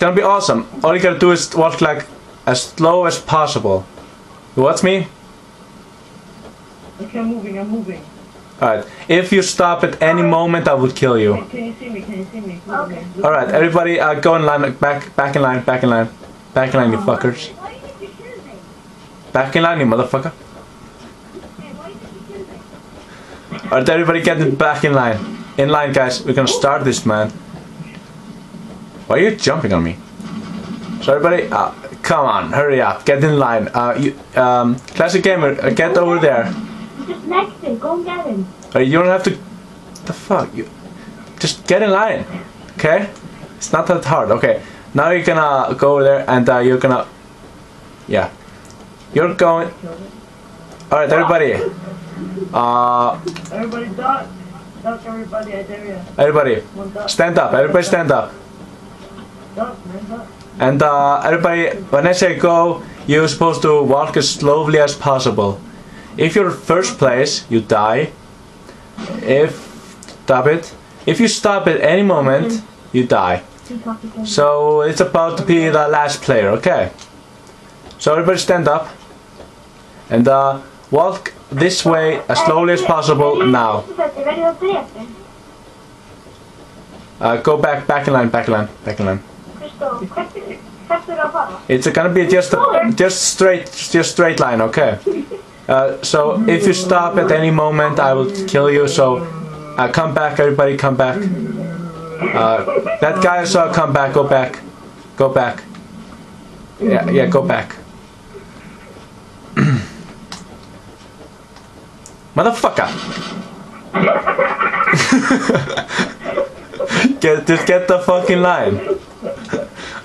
gonna be awesome. All you gotta do is walk like as slow as possible. You watch me? Okay, I'm moving, I'm moving. Alright. If you stop at any moment, I would kill you. Can you see me? Can you see me? Okay. Alright, everybody, uh, go in line. Back, back in line. Back in line. Back in line, you fuckers. Why did you kill me? Back in line, you motherfucker. Hey, why did you kill me? Alright, everybody, get back in line. In line, guys. We're gonna start this, man. Why are you jumping on me? So everybody, uh, come on, hurry up, get in line. Uh, you, um, classic gamer, uh, get over there. Just next to go and get him. Uh, you don't have to. The fuck? You just get in line, okay? It's not that hard. Okay, now you're gonna go over there and uh, you're gonna. Yeah, you're going. All right, everybody. Uh, Everybody. Duck, everybody, I dare ya. everybody, stand up. Everybody, stand up. And uh, everybody, when I say go, you're supposed to walk as slowly as possible. If you're first place, you die. If stop it. If you stop at any moment, you die. So it's about to be the last player, okay? So everybody stand up and uh, walk this way as slowly as possible now. Uh, go back, back in line, back in line, back in line. It's gonna be just a, just straight, just straight line, okay? Uh, so if you stop at any moment, I will kill you. So uh, come back, everybody, come back. Uh, that guy I saw, come back, go back, go back. Yeah, yeah, go back. Motherfucker! get just get the fucking line.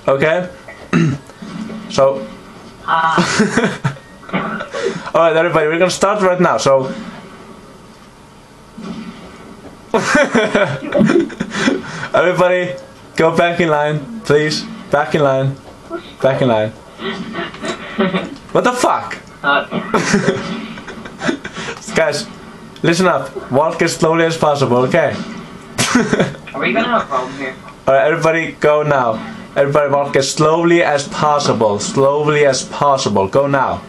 Okay? so ah. Alright everybody, we're gonna start right now, so Everybody go back in line, please. Back in line. Back in line. What the fuck? Guys, listen up. Walk as slowly as possible, okay? Are we gonna have a problem here? Alright, everybody go now. Everybody walk as slowly as possible. Slowly as possible. Go now.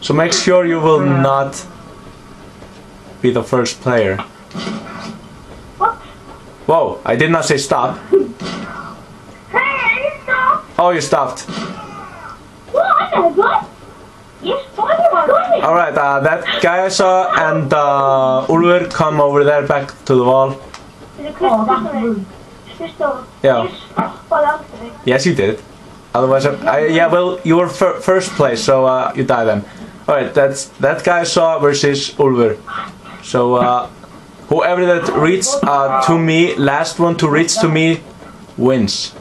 So make sure you will not be the first player. What? Whoa, I did not say stop. Hey, I didn't stop. Oh, you stopped. What? I got what? Yes, what doing? Alright, uh, that guy I saw and uh, Ulfur come over there back to the wall. Is it Crystal? Crystal. Yeah. Yes. Fall out of it. Yes, you did. Otherwise, I, I, yeah, well, you were fir- first place, so uh, you die then. All right, that's that guy I saw versus Ulfur. So uh, whoever that reads uh, to me, last one to reach to me, wins.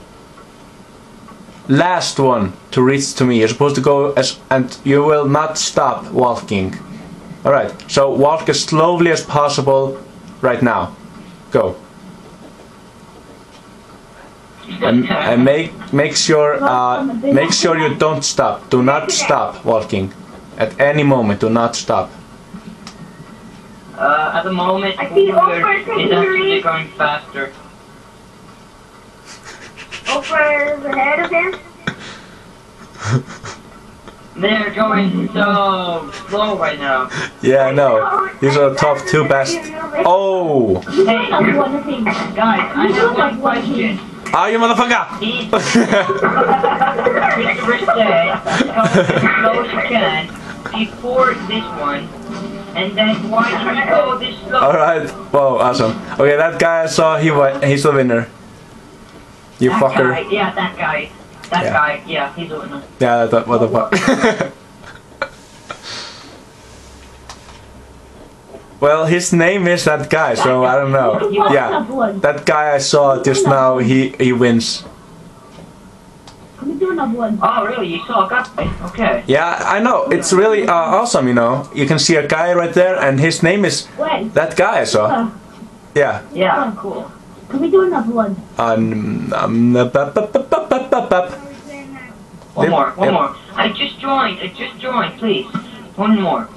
Last one to reach to me. You're supposed to go as, and you will not stop walking. All right, so walk as slowly as possible, right now. Go. and, and make make sure uh, make sure you don't stop. Do not stop walking at any moment. Do not stop. Uh, at the moment, I see Uber Oprah is taking actually the going faster. Over ahead of him. They're going so slow right now. Yeah, I know. These are the top two best. Oh, Hey, That's one thing. guys, I have one question. ah, you motherfucker! He, Kristofer said, go as slow as you can before this one, and then why do you go this slow? All right. Whoa, awesome. Okay, that guy I saw, he won. He's the winner. You that fucker. Guy, yeah, that guy. That Yeah. guy, yeah, he's a winner. Yeah, that what the fuck. well, his name is that guy, so I don't know. Yeah, that guy I saw just now, he he wins. Can we do another one? Oh, really? You saw a guy? Okay. Yeah, I know. It's really uh, awesome, you know. You can see a guy right there, and his name is that guy I saw. Yeah. Yeah, cool. Can we do another one? Um, um, uh, bup, bup, bup, bup, bup, bup, bup. One more, one yep. more. I just joined, I just joined, please. One more.